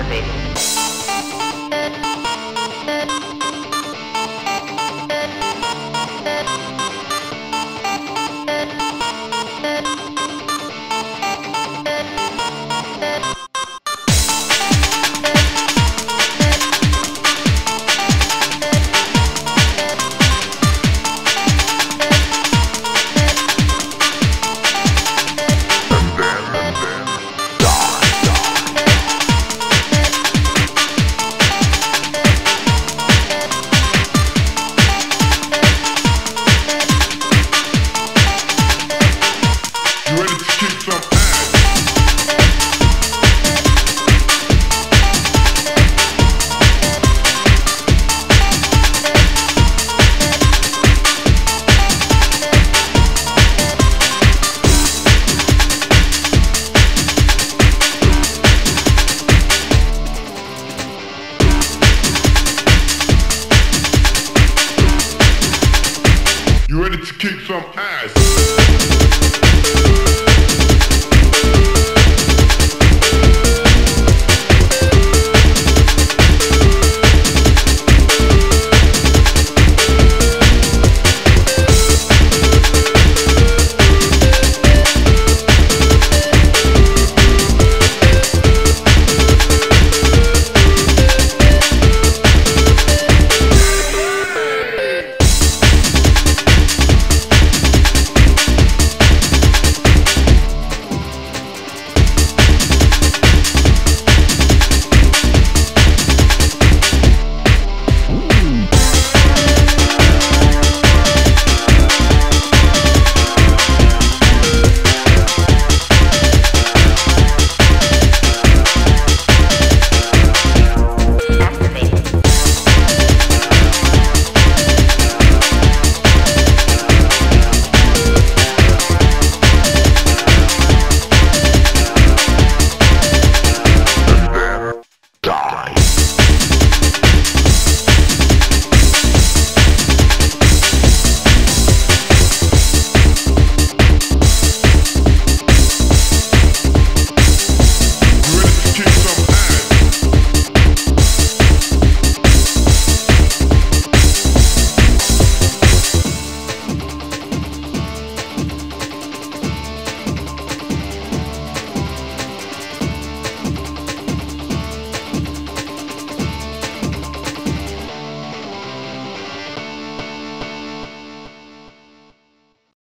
activated. You ready to kick some ass?